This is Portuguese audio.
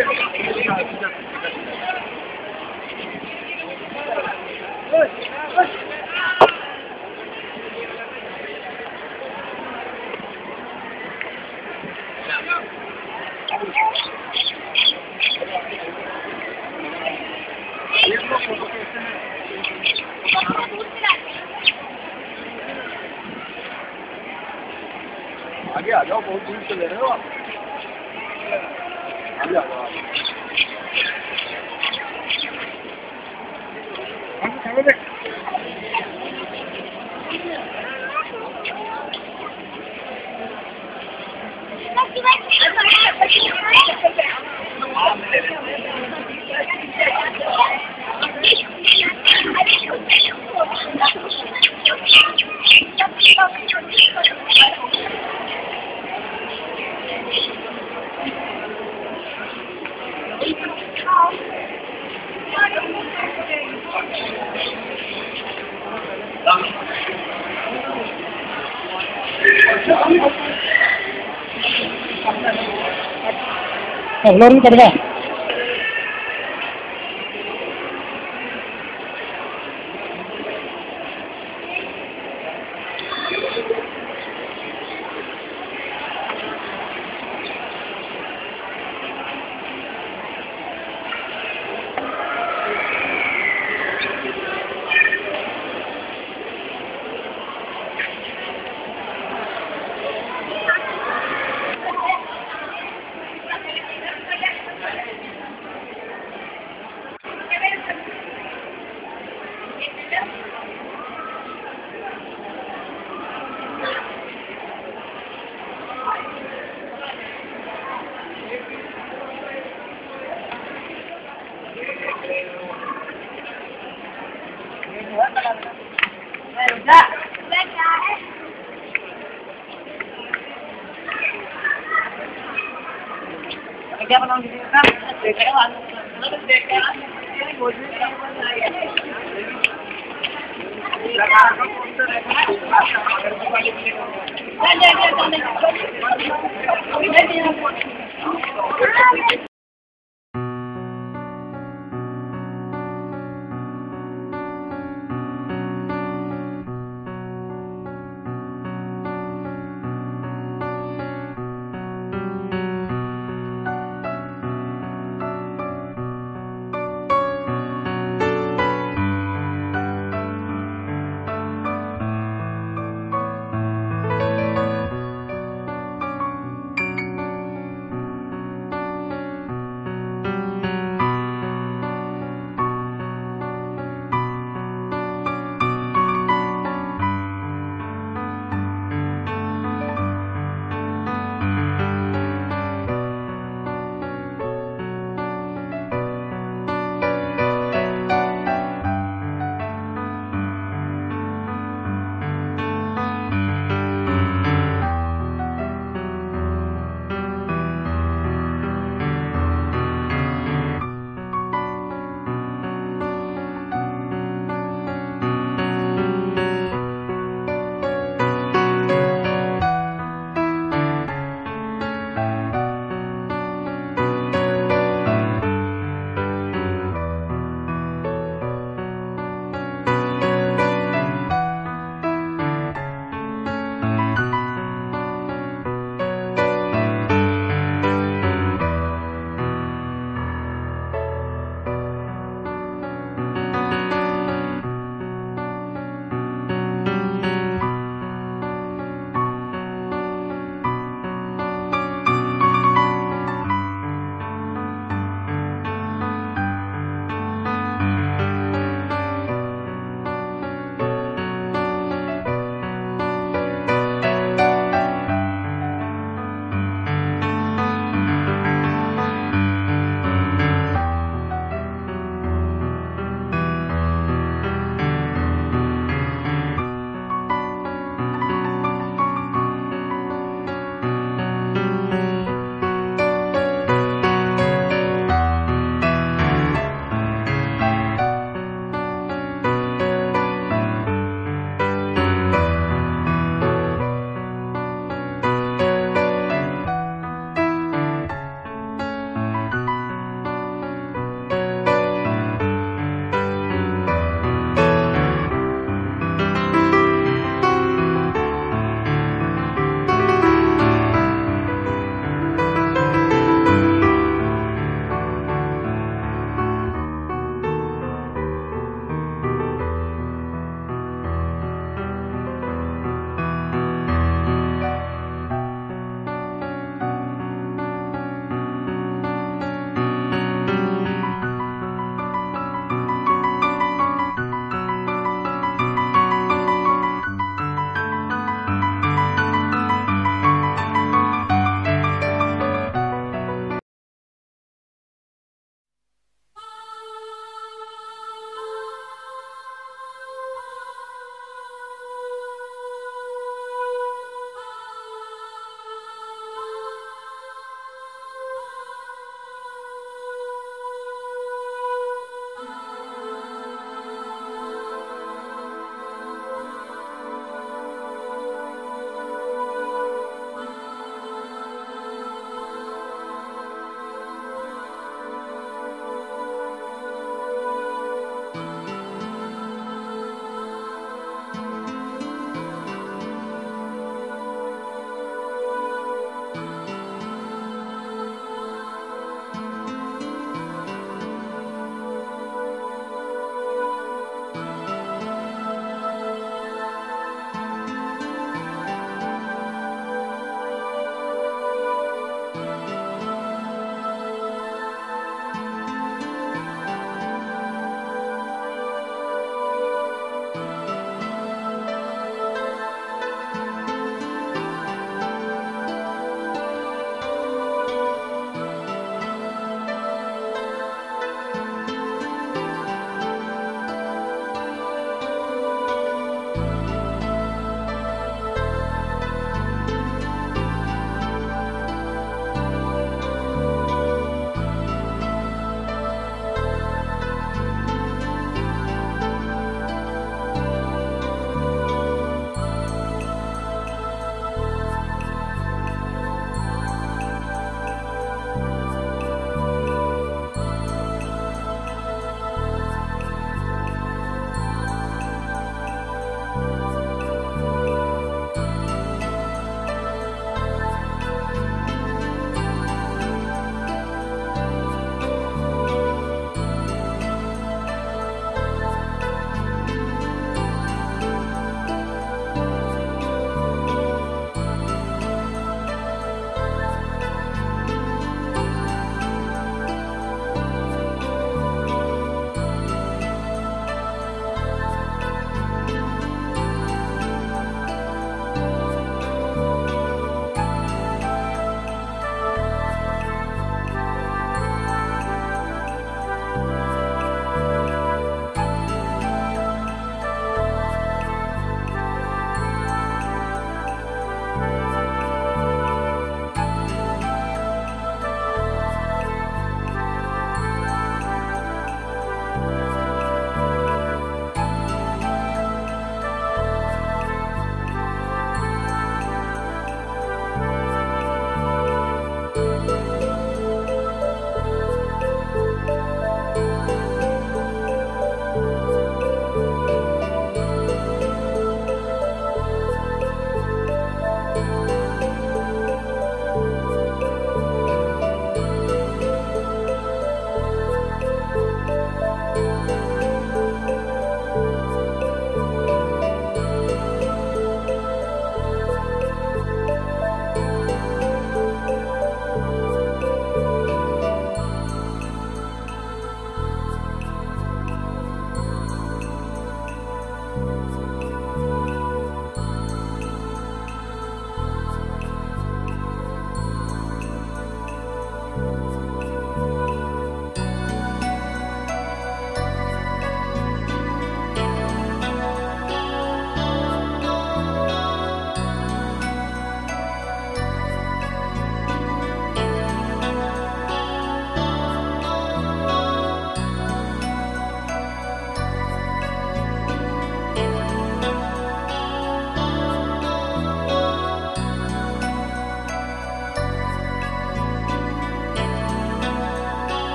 よろしくお願いします。Hadi tamam. ಎಲ್ಲರೂ ಕಡ್ಗ Siapa nang di sana? Dekelan. Né? Terus dekelan. Ini gue sih. Ya, ya, ya, ya.